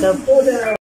Bye-bye.